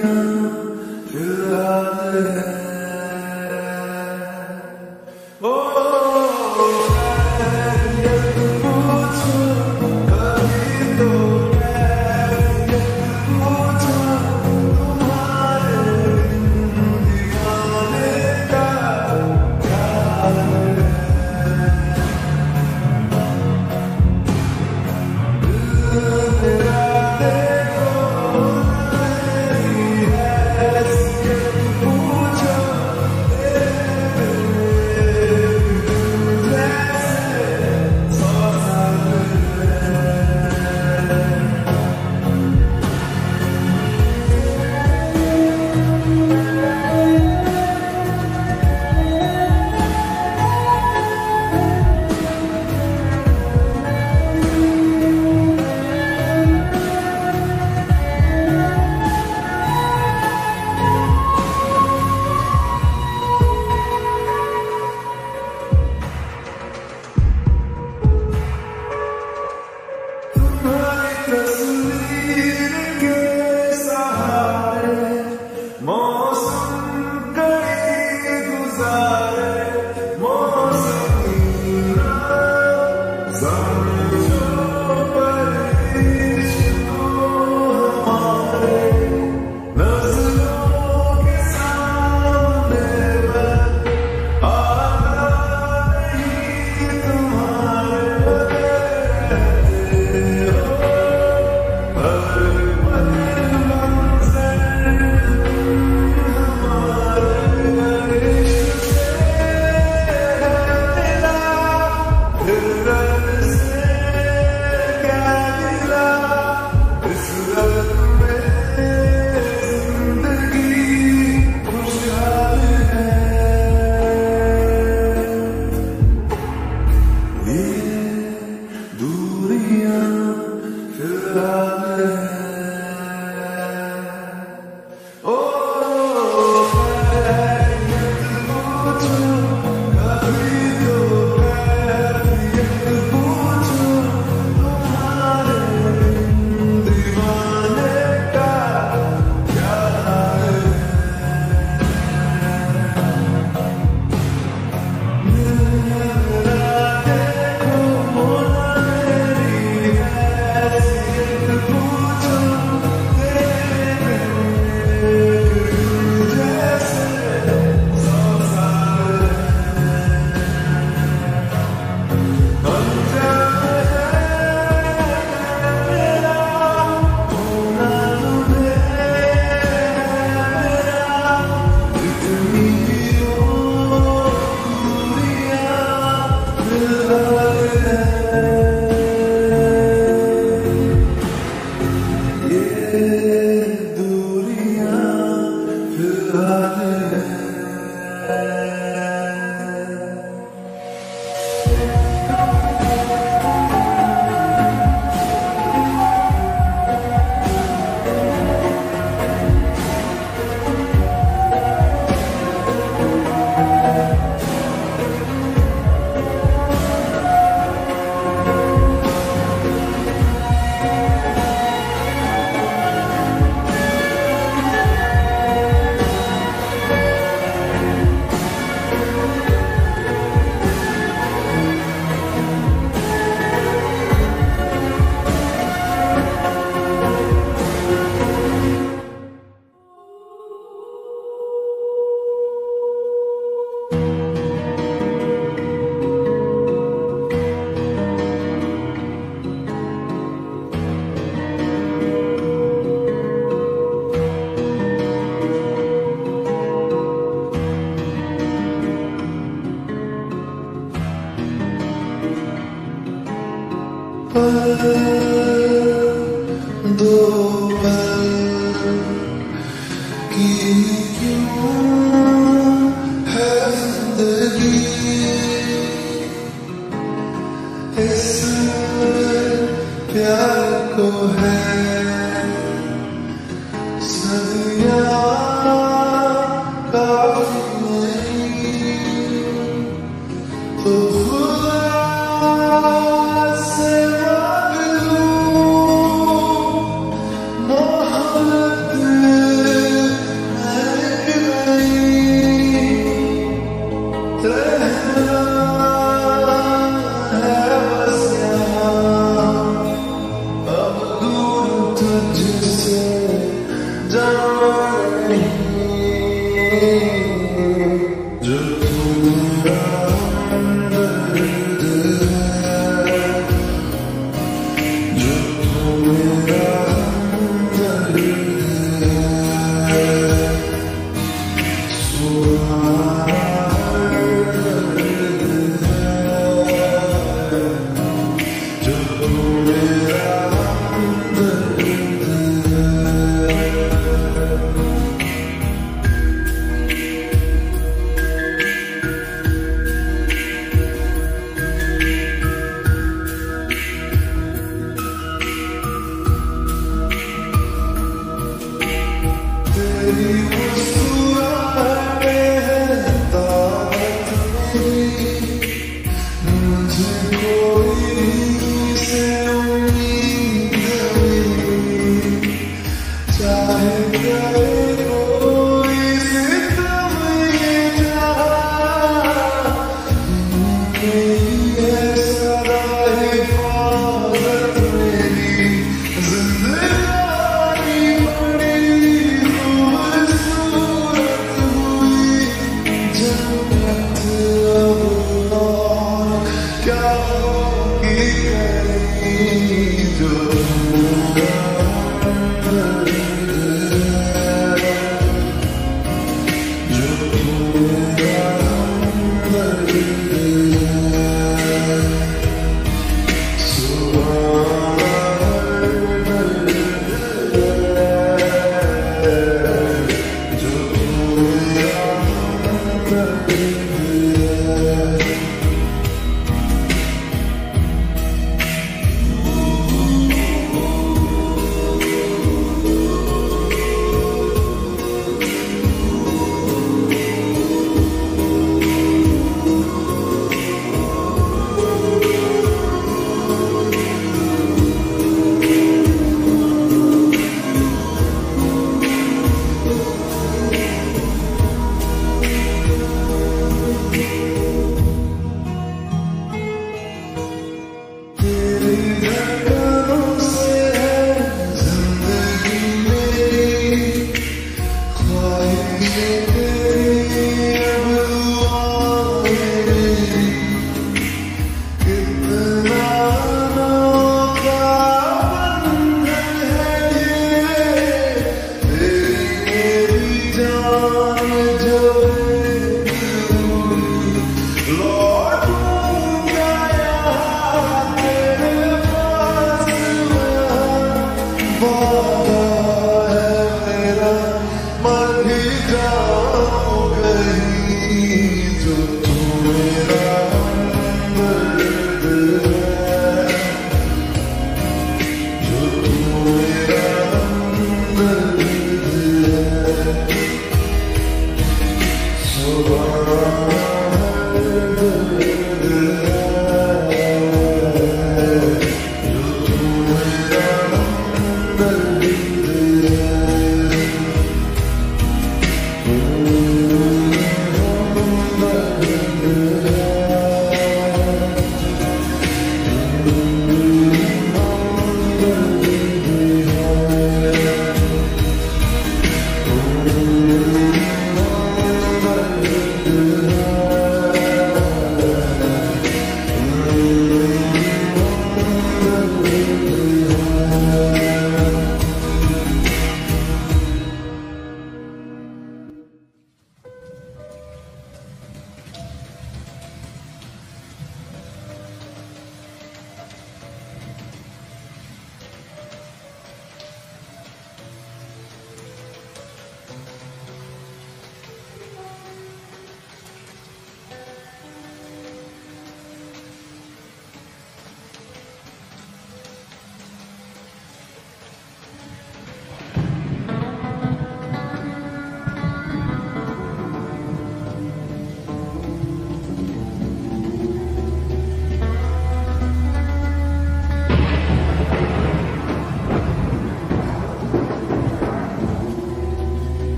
through all the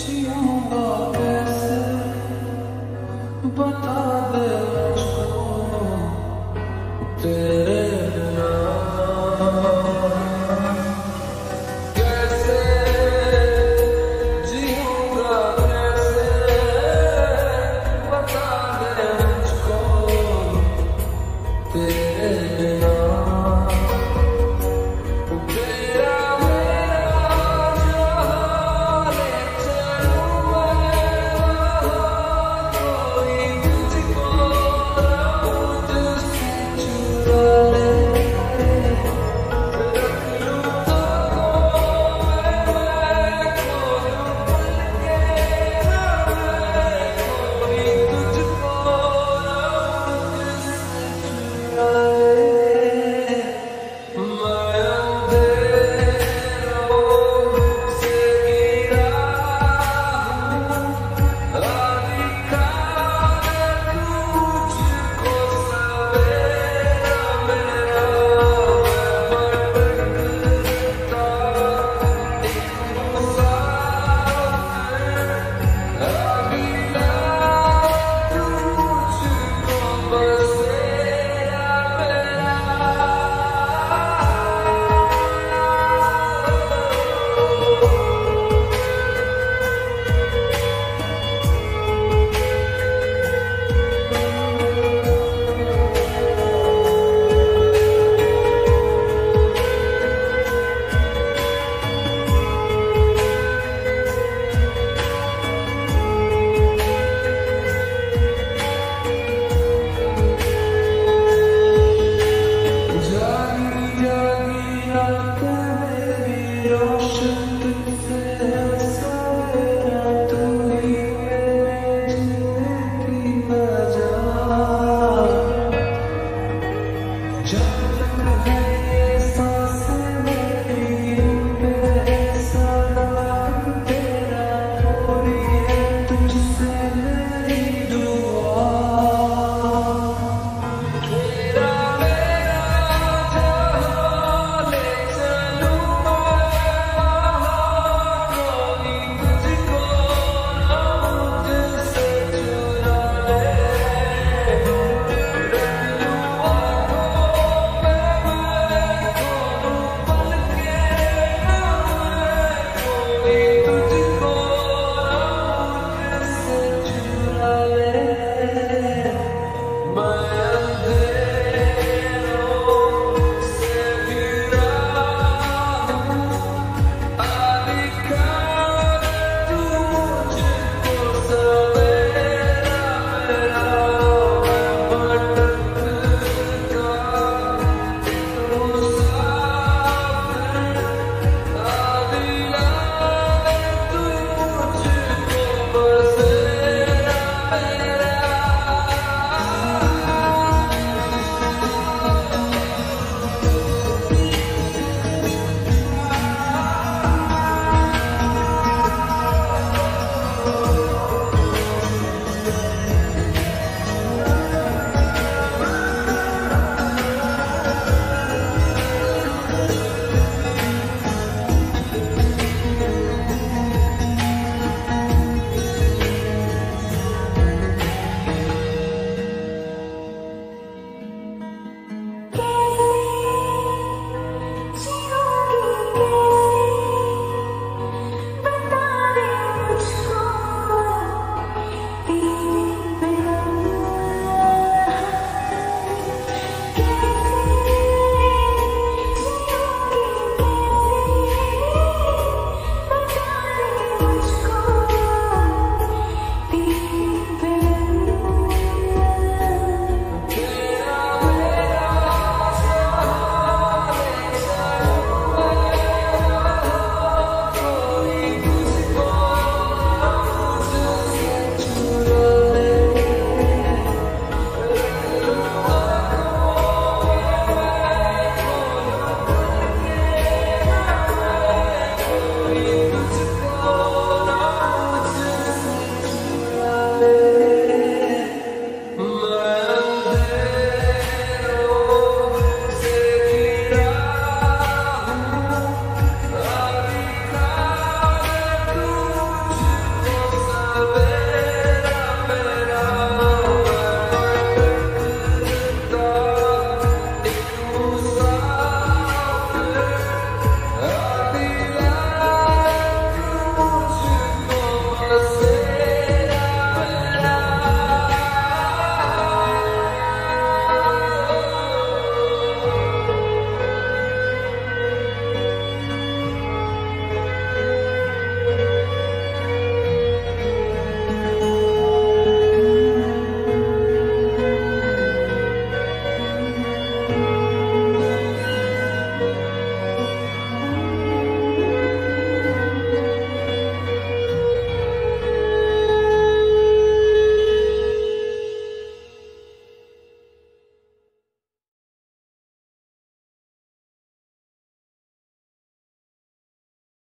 जिऊँगा कैसे बता